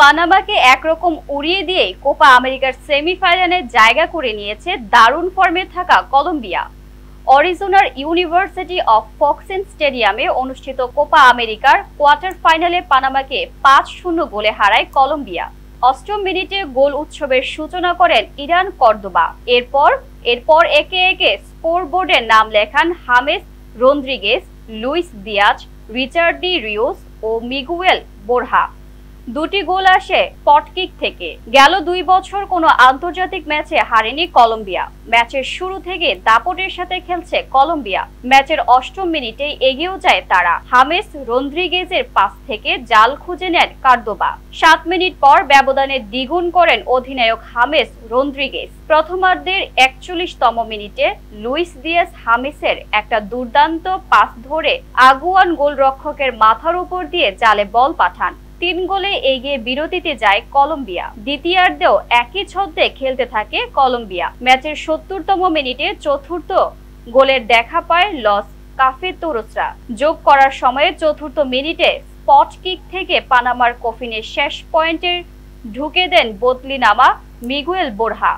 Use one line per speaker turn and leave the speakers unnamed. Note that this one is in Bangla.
পানামাকে একরকম উড়িয়ে দিয়ে কোপা আমেরিকার সেমিফাইনালে জায়গা করে নিয়েছে দারুণ ফর্মে থাকা কলম্বিয়া। অরিজোনার ইউনিভার্সিটি অফ ফক্সেন স্টেডিয়ামে অনুষ্ঠিত কোপা আমেরিকার কোয়ার্টার ফাইনালে পানামাকে পাঁচ শূন্য গোলে হারায় কলম্বিয়া। অষ্টম মিনিটে গোল উৎসবের সূচনা করেন ইরান কর্দোবা। এরপর এরপর একে একে স্কোর বোর্ডে নাম লেখান James Rodriguez Luis Diaz, Richard de Rios ও মিগুয়েল বোরহা। দুটি গোল আসে পটকিক থেকে। গেল দুই বছর কোনো আন্তর্জাতিক ম্যাচে হারেনি কলম্বিয়া। ম্যাচের শুরু থেকে দাপটের সাথে খেলছে কলম্বিয়া। ম্যাচের অষ্টম মিনিটে এগিয়েও যায় তারা। হামেস রন্দ্রিগেজের পাস থেকে জাল খুঁজে নেন কার্দোবা। সাত মিনিট পর ব্যবধানে দ্বিগুণ করেন অধিনায়ক হামেস রন্দ্রিগেজ। প্রথমার্ধের একচল্লিশতম মিনিটে লুইস দিয়াস হামেসের একটা দুর্দান্ত পাস ধরে আগুয়ান গোলরক্ষকের মাথার উপর দিয়ে জালে বল পাঠান। তিন গোলে এগিয়ে বিরতিতে যায় কলম্বিয়া। দ্বিতীয়ার্ধেও একই ছদ্মে খেলতে থাকে কলম্বিয়া। ম্যাচের সত্তরতম মিনিটে চতুর্থ গোলের দেখা পায় লস কাফে তোরসরা যোগ করার সময়ে চতুর্থ মিনিটে স্পট কিক থেকে পানামার কফিনের শেষ পয়েন্টের ঢুকে দেন বদলি নামা মিগুয়েল বোরহা।